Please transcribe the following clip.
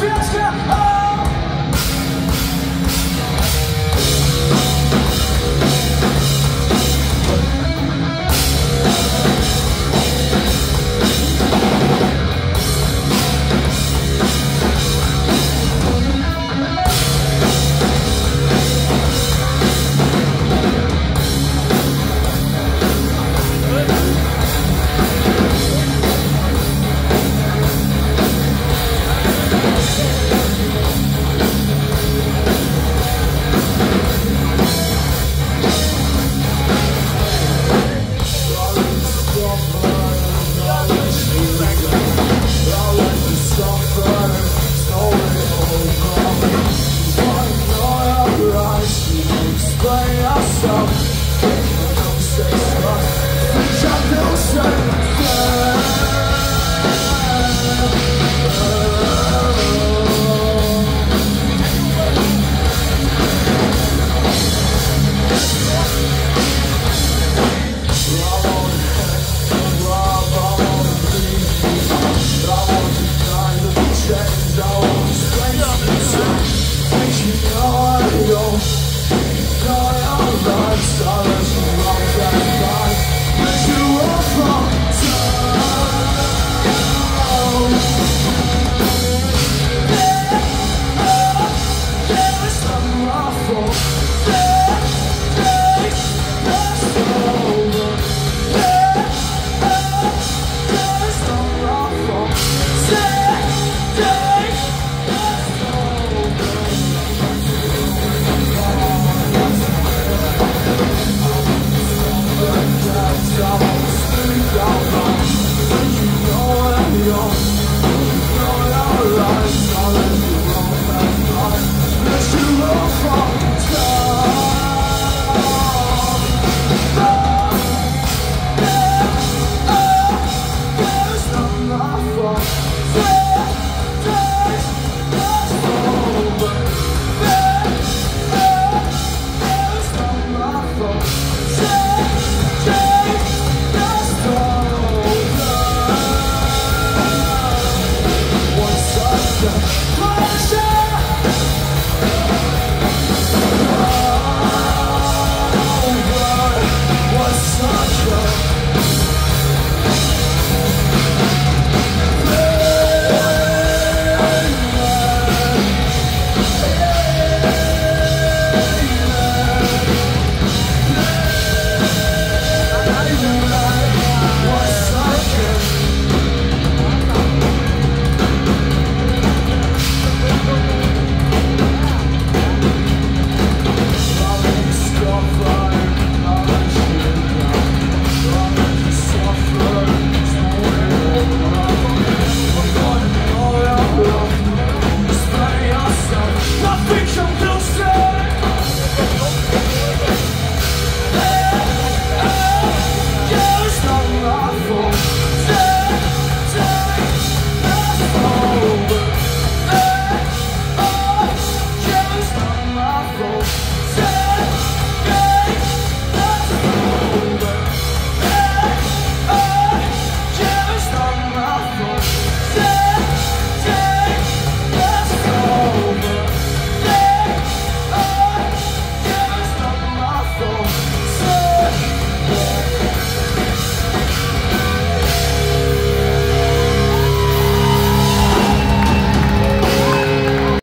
pesca. Say